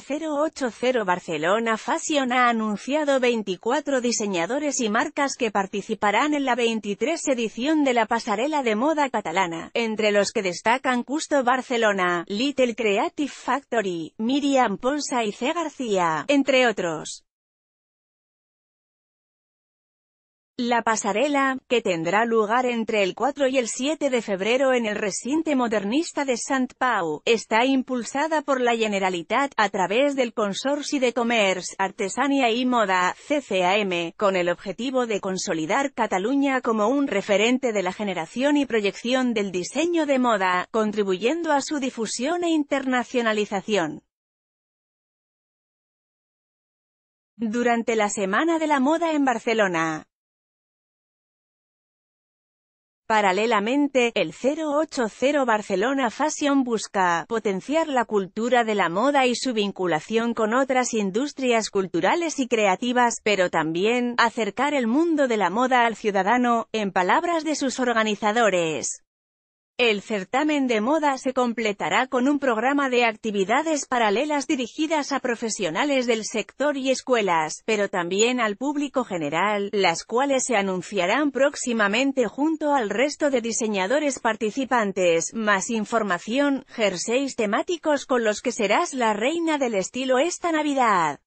080 Barcelona Fashion ha anunciado 24 diseñadores y marcas que participarán en la 23 edición de la pasarela de moda catalana, entre los que destacan Custo Barcelona, Little Creative Factory, Miriam Ponsa y C. García, entre otros. La pasarela, que tendrá lugar entre el 4 y el 7 de febrero en el recinto modernista de Sant Pau, está impulsada por la Generalitat, a través del Consorci de Comerç, Artesania y Moda, CCAM, con el objetivo de consolidar Cataluña como un referente de la generación y proyección del diseño de moda, contribuyendo a su difusión e internacionalización. Durante la Semana de la Moda en Barcelona, Paralelamente, el 080 Barcelona Fashion busca potenciar la cultura de la moda y su vinculación con otras industrias culturales y creativas, pero también acercar el mundo de la moda al ciudadano, en palabras de sus organizadores. El certamen de moda se completará con un programa de actividades paralelas dirigidas a profesionales del sector y escuelas, pero también al público general, las cuales se anunciarán próximamente junto al resto de diseñadores participantes. Más información, jerseys temáticos con los que serás la reina del estilo esta Navidad.